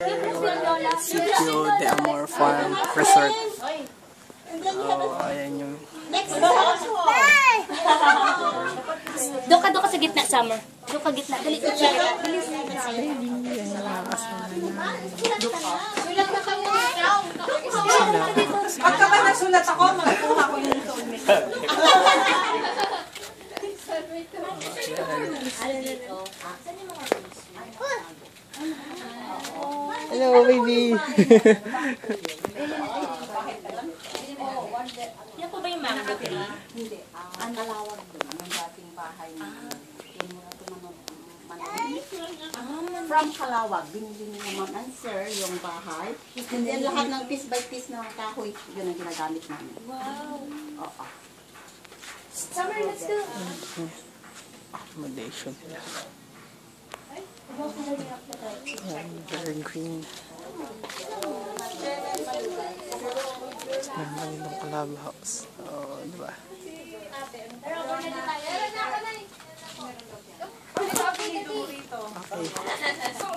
Sitio de Amor Farm Resort. Oh, ayan yung Doon ka, doon ka sa gitna, Summer. Doon ka gitna. Dali, dali. Dali. Pagka ba nasulat ako, magkuha ko yung soulmate. Hello, baby. Yan po ba yung mango tree? Hindi. Ang kalawag doon, ang dating bahay ni Yung mga tumanong Manong. From Kalawag, binili niya naman ang sir yung bahay. And then lahat ng piece by piece ng kahoy, yun ang ginagamit namin. Wow. Oo. Summer, let's go. Accommodation nila. Ayan, very green. Naman yung clubhouse. Oh, di ba? Okay.